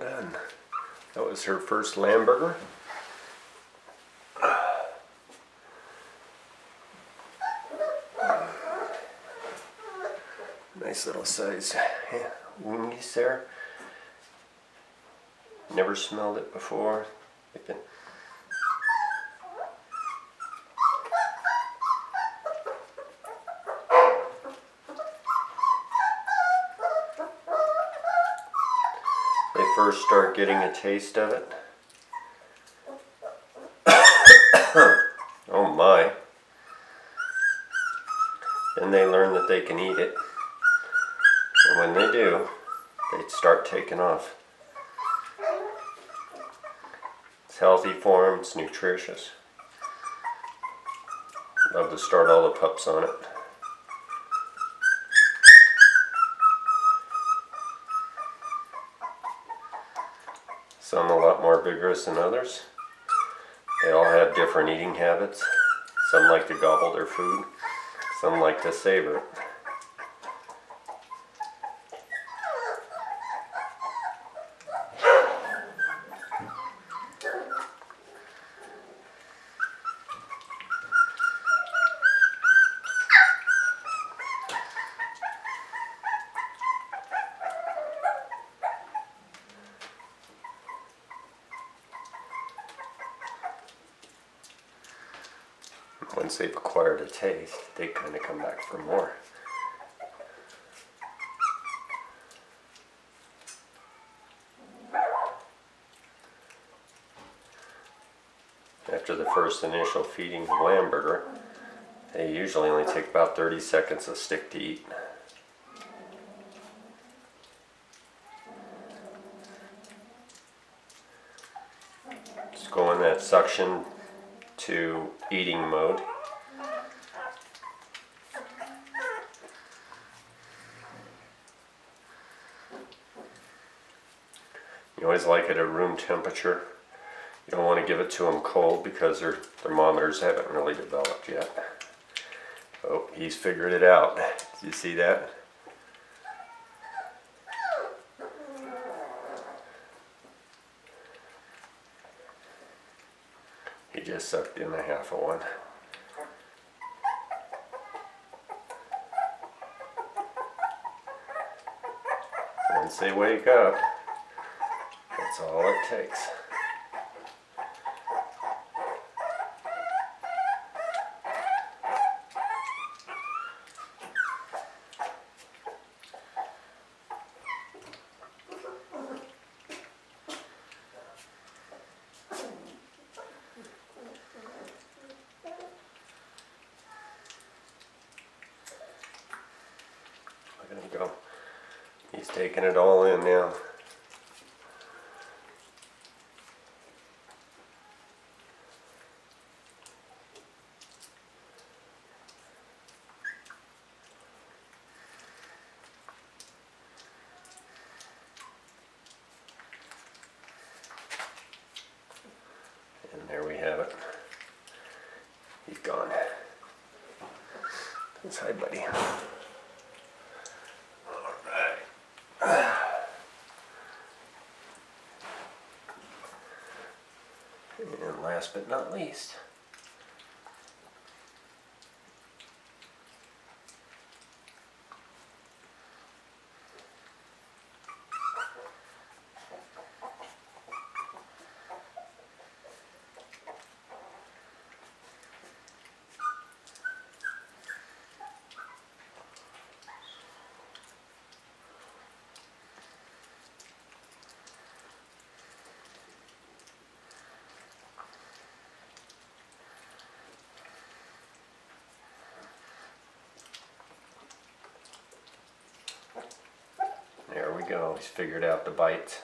done. That was her first lamb burger. Nice little size yeah, there. Never smelled it before. First start getting a taste of it. oh my. Then they learn that they can eat it. And when they do, they start taking off. It's healthy for them, it's nutritious. Love to start all the pups on it. Vigorous than others. They all have different eating habits. Some like to gobble their food. Some like to savor it. Once they've acquired a taste, they kind of come back for more. After the first initial feeding of lamb burger, they usually only take about 30 seconds a stick to eat. Just go in that suction to eating mode. Always like it at room temperature. You don't want to give it to them cold because their thermometers haven't really developed yet. Oh, he's figured it out. You see that? He just sucked in a half of one. Once they wake up, that's all it takes. He's taking it all in now. There we have it. He's gone. Say, buddy. And last but not least, there we go. He's figured out the bites.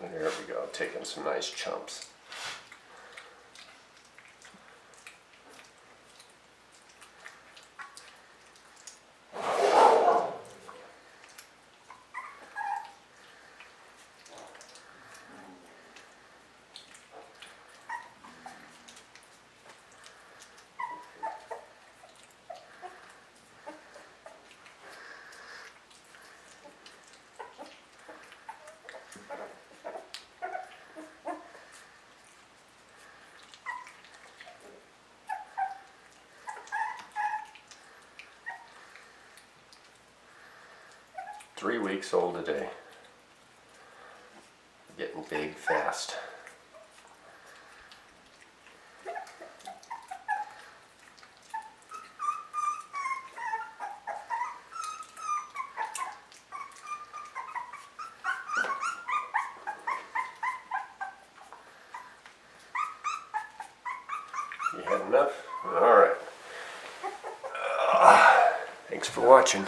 There we go, taking some nice chumps. Three weeks old today. Getting big fast. You had enough? All right. Uh, thanks for watching.